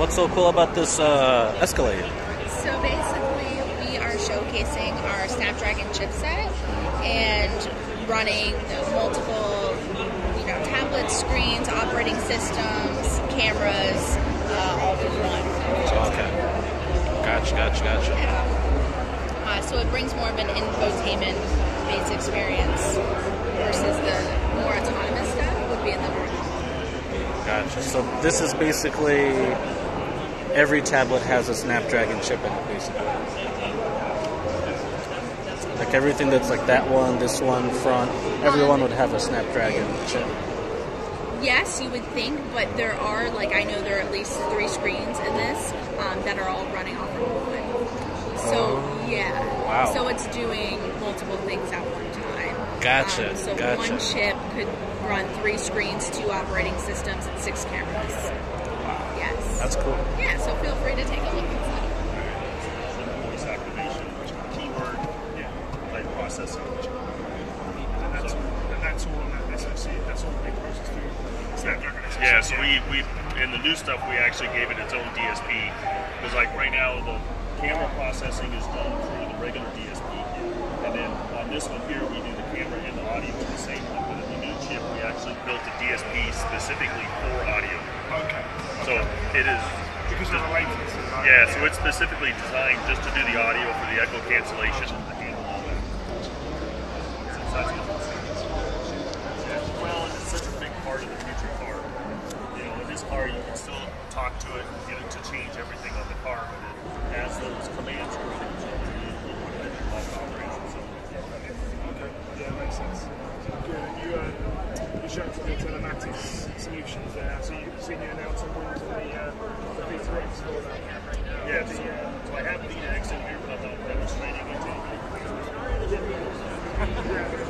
What's so cool about this uh, Escalade? So basically, we are showcasing our Snapdragon chipset and running multiple, you know, tablet screens, operating systems, cameras, uh, all in one. Okay. Gotcha, gotcha, gotcha. Yeah. Uh, so it brings more of an infotainment-based experience versus the more autonomous stuff would be in the normal. Gotcha. So this is basically every tablet has a Snapdragon chip in it, basically. Like everything that's like that one, this one, front, everyone would have a Snapdragon chip. Yes, you would think, but there are like I know there are at least three screens in this um, that are all running off of one. So yeah, Wow. So it's doing multiple things at one time. Gotcha, Um, so gotcha. one chip could run three screens, two operating systems, and six cameras. Yes. That's cool. yeah. So feel free to take a look inside. voice activation, which is keyword, yeah, like processing. Which and that's, and that's all on that SoC. That's all big process through Snapdragon SoC. Yeah, so we, we in the new stuff we actually gave it its own DSP because like right now the camera processing is done through the regular DSP, and then on this one here we do the camera and the audio at the same one. But in the new chip we actually built a DSP specifically for audio. Okay. So it is Because of the latency. right? yeah, so it's specifically designed just to do the audio for the echo cancellation to handle all that. So that's what- Yeah, Well, it's such a big part of the future car. You know, in this car you can still talk to it and get it to change everything on the car, but it showed to the telematics solutions there. So you've seen you announce on one of the, uh, V3s for that. Yeah, the, uh, so I have the exit here, but I'm that was training. yeah.